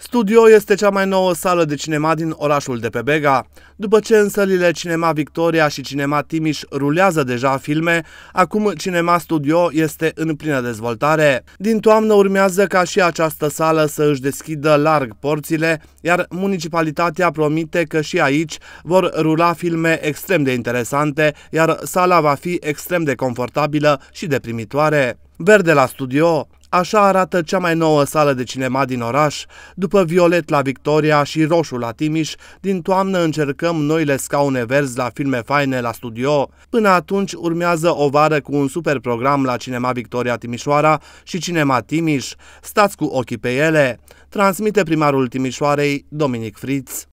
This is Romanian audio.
Studio este cea mai nouă sală de cinema din orașul de pe Bega. După ce în sălile Cinema Victoria și Cinema Timiș rulează deja filme, acum Cinema Studio este în plină dezvoltare. Din toamnă urmează ca și această sală să își deschidă larg porțile, iar municipalitatea promite că și aici vor rula filme extrem de interesante, iar sala va fi extrem de confortabilă și deprimitoare. Verde la studio, Așa arată cea mai nouă sală de cinema din oraș. După violet la Victoria și roșu la Timiș, din toamnă încercăm noile scaune verzi la filme faine la studio. Până atunci urmează o vară cu un super program la Cinema Victoria Timișoara și Cinema Timiș. Stați cu ochii pe ele. Transmite primarul Timișoarei, Dominic Fritz.